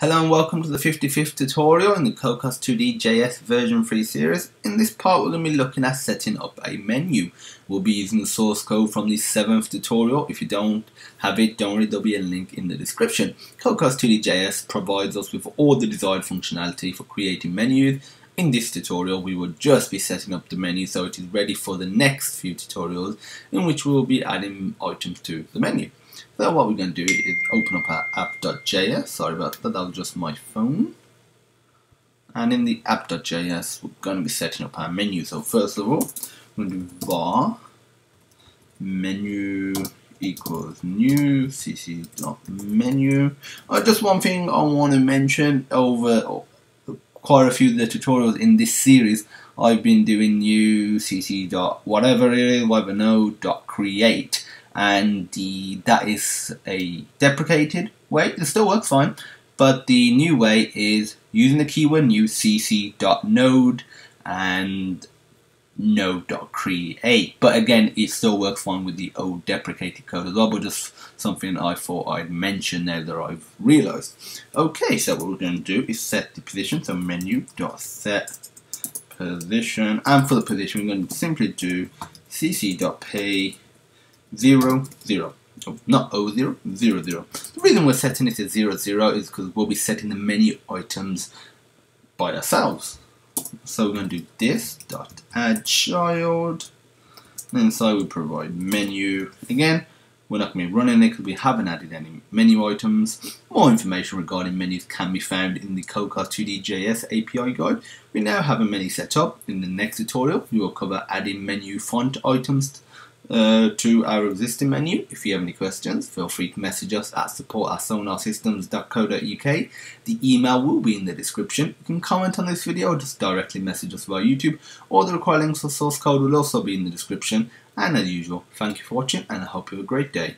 Hello and welcome to the 55th tutorial in the Cocos 2D JS version 3 series. In this part we're going to be looking at setting up a menu. We'll be using the source code from the 7th tutorial. If you don't have it, don't worry, there'll be a link in the description. Cocos 2D JS provides us with all the desired functionality for creating menus. In this tutorial we will just be setting up the menu so it is ready for the next few tutorials in which we will be adding items to the menu. So what we're going to do is open up our app.js. Sorry about that, that was just my phone. And in the app.js, we're going to be setting up our menu. So first of all, we're going to do var menu equals new cc.menu. Uh, just one thing I want to mention over quite a few of the tutorials in this series, I've been doing new cc dot whatever it is, whatever and the that is a deprecated way. It still works fine, but the new way is using the keyword new cc.node and node.create. But again, it still works fine with the old deprecated code as well, but just something I thought I'd mention now that I've realized. Okay, so what we're going to do is set the position, so menu.set position, and for the position, we're going to simply do cc.p 0, 0. Oh, not O, 0, 0, 0. The reason we're setting it to 0, 0 is because we'll be setting the menu items by ourselves. So we're going to do this dot add child. And inside we provide menu. Again, we're not going to be running it because we haven't added any menu items. More information regarding menus can be found in the Cocos 2D JS API guide. We now have a menu set up. In the next tutorial, we will cover adding menu font items uh, to our existing menu. If you have any questions, feel free to message us at support at sonarsystems.co.uk. The email will be in the description. You can comment on this video or just directly message us via YouTube, or the required links for source code will also be in the description. And as usual, thank you for watching and I hope you have a great day.